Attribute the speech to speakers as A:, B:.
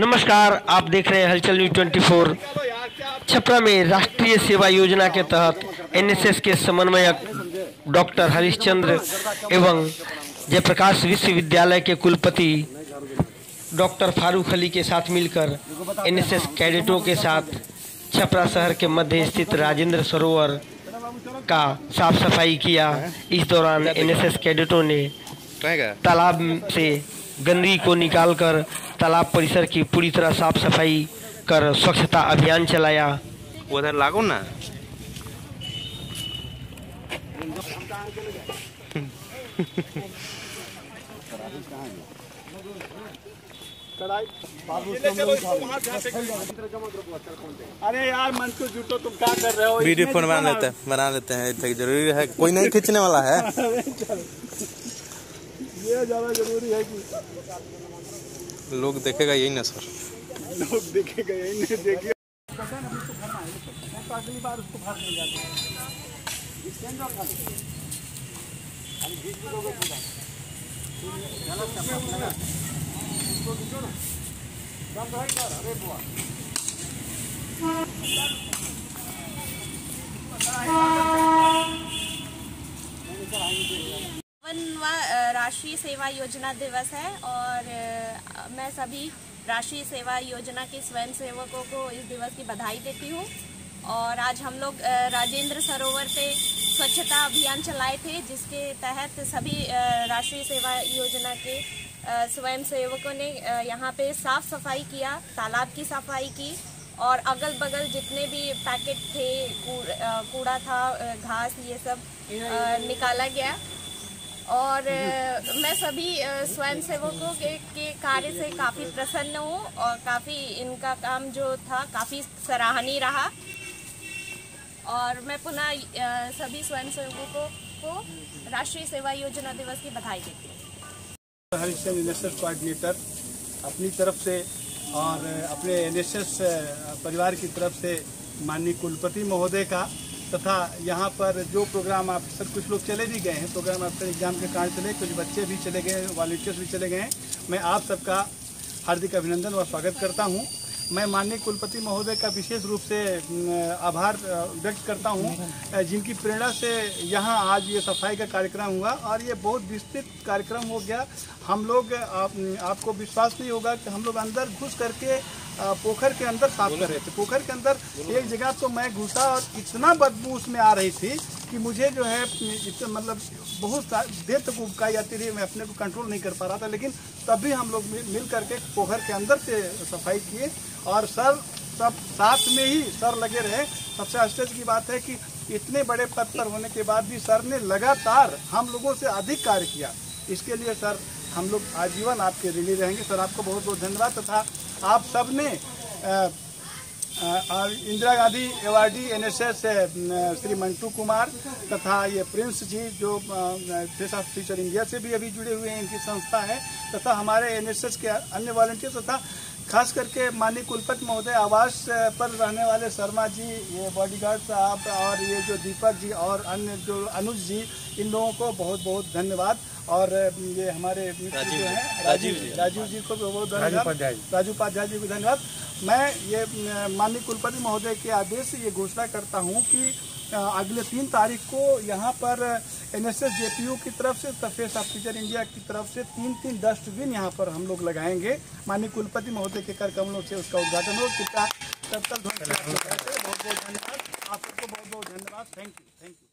A: नमस्कार आप देख रहे हैं हलचल न्यूज़ 24 छपरा में राष्ट्रीय सेवा योजना के तहत एनएसएस के समन्वयक डॉक्टर हरिश्चंद्र एवं जयप्रकाश विश्वविद्यालय के कुलपति डॉक्टर फारूक अली के साथ मिलकर एनएसएस कैडेटों के साथ छपरा शहर के मध्य स्थित राजेंद्र सरोवर का साफ़ सफ़ाई किया। इस दौरान एनएसएस कैडेटों ने तालाब से गंदगी को निकालकर तालाब परिसर की पूरी तरह साफ़ सफ़ाई कर स्वच्छता अभियान चलाया।
B: उधर लागो ना?
C: अरे यार मन को जुटो तुम क्या कर रहे हो?
B: वीडियो फ़ोन बना लेते हैं बना लेते हैं इतना ज़रूरी है। कोई नहीं खींचने वाला है।
C: ये ज़्यादा ज़रूरी है कि
B: लोग देखेगा यही ना सर।
C: लोग देखेगा यही नहीं देखे अगली बार उसको भाग मिल जाता
D: वा राष्ट्रीय सेवा योजना दिवस है और मैं सभी राष्ट्रीय सेवा योजना के स्वयं सेवकों को इस दिवस की बधाई देती हूँ। और आज हम लोग राजेंद्र सरोवर पे स्वच्छता अभियान चलाए थे जिसके तहत सभी राष्ट्रीय सेवा योजना के अ, स्वयं सेवकों ने यहाँ पे साफ़ सफ़ाई किया तालाब की सफ़ाई की और अगल बगल जितने भी पैकेट थे कूड़ा था घास ये सब निकाला गया। और मैं सभी अ, स्वयंसेवकों के, के कार्य से काफ़ी प्रसन्न हूँ और काफ़ी इनका काम जो था काफ़ी सराहनीय रहा। और मैं पुनः सभी स्वयंसेवकों को राष्ट्रीय सेवा योजना दिवस की बधाई देती हूँ।
C: हरिशन कोऑर्डिनेटर अपनी तरफ़ से और अपने एनएसएस परिवार की तरफ़ से माननीय कुलपति महोदय का तथा यहाँ पर जो प्रोग्राम ऑफिसर कुछ लोग चले भी गए हैं प्रोग्राम ऑफिसर एग्ज़ाम के कारण चले कुछ बच्चे भी चले गए वॉल्टियर्स भी चले गए हैं। मैं आप सबका हार्दिक अभिनंदन व स्वागत करता हूँ। मैं माननीय कुलपति महोदय का विशेष रूप से आभार व्यक्त करता हूँ जिनकी प्रेरणा से यहाँ आज ये सफ़ाई का कार्यक्रम हुआ और ये बहुत विस्तृत कार्यक्रम हो गया। हम लोग आप, आपको विश्वास नहीं होगा कि हम लोग अंदर घुस करके पोखर के अंदर साफ़ कर रहे थे। पोखर के अंदर एक जगह तो मैं घुसा और इतना बदबू उसमें आ रही थी कि मुझे जो है मतलब बहुत देर तक उबकाई आती रही, मैं अपने को कंट्रोल नहीं कर पा रहा था। लेकिन तभी हम लोग मिल करके पोखर के अंदर से सफ़ाई किए और सर सब साथ में ही सर लगे रहे। सबसे आश्चर्य की बात है कि इतने बड़े पद पर होने के बाद भी सर ने लगातार हम लोगों से अधिक कार्य किया। इसके लिए सर हम लोग आजीवन आपके ऋणी रहेंगे। सर, आपको बहुत बहुत धन्यवाद तथा आप सबने इंदिरा गांधी अवार्डी, एनएसएस श्री मंटू कुमार तथा ये प्रिंस जी जो फेस ऑफ़ फ्यूचर इंडिया से भी अभी जुड़े हुए हैं, इनकी संस्था है तथा हमारे एनएसएस के अन्य वॉलंटियर तथा खास करके माननीय कुलपति महोदय आवास पर रहने वाले शर्मा जी, ये बॉडीगार्ड साहब और ये जो दीपक जी और अन्य जो अनुज जी इन लोगों को बहुत बहुत धन्यवाद। और ये हमारे मित्र जो हैं राजीव जी। राजीव जी को भी बहुत धन्यवाद। राजू उपाध्याय जी को धन्यवाद। मैं ये माननीय कुलपति महोदय के आदेश से ये घोषणा करता हूँ कि अगले तीन तारीख को यहाँ पर एन एस एस जेपीयू की तरफ़ से फेस ऑफ़ टीचर इंडिया की तरफ़ से तीन तीन डस्टबिन यहाँ पर हम लोग लगाएँगे। माननीय कुलपति महोदय के कर कमलों से उसका उद्घाटन हो। कृपया तब तक बहुत बहुत धन्यवाद आप सबको बहुत बहुत धन्यवाद। Thank you thank you.